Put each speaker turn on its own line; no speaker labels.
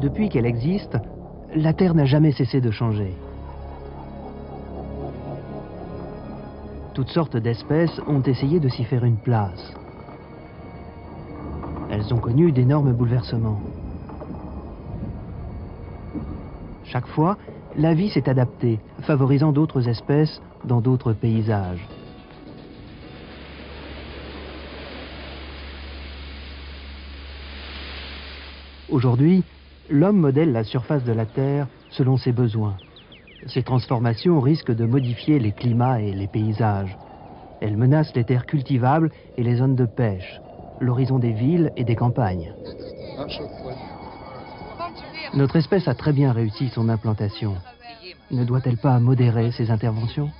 depuis qu'elle existe, la Terre n'a jamais cessé de changer. Toutes sortes d'espèces ont essayé de s'y faire une place. Elles ont connu d'énormes bouleversements. Chaque fois, la vie s'est adaptée, favorisant d'autres espèces dans d'autres paysages. Aujourd'hui, l'homme modèle la surface de la Terre selon ses besoins. Ces transformations risquent de modifier les climats et les paysages. Elles menacent les terres cultivables et les zones de pêche, l'horizon des villes et des campagnes. Notre espèce a très bien réussi son implantation. Ne doit-elle pas modérer ses interventions?